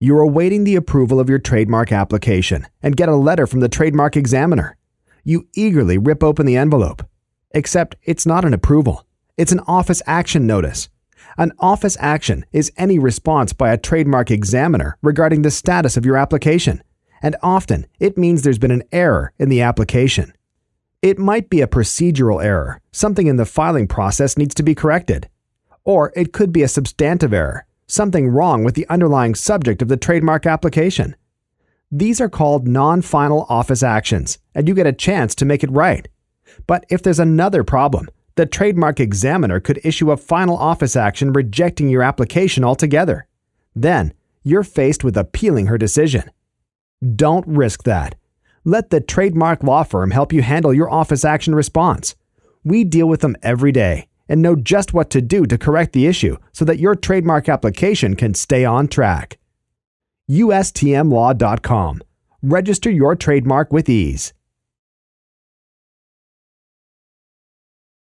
You're awaiting the approval of your trademark application and get a letter from the trademark examiner. You eagerly rip open the envelope. Except it's not an approval, it's an office action notice. An office action is any response by a trademark examiner regarding the status of your application, and often it means there's been an error in the application. It might be a procedural error, something in the filing process needs to be corrected. Or it could be a substantive error, something wrong with the underlying subject of the trademark application. These are called non final office actions, and you get a chance to make it right. But if there's another problem, the trademark examiner could issue a final office action rejecting your application altogether. Then, you're faced with appealing her decision. Don't risk that. Let the trademark law firm help you handle your office action response. We deal with them every day and know just what to do to correct the issue so that your trademark application can stay on track. USTMLaw.com. Register your trademark with ease.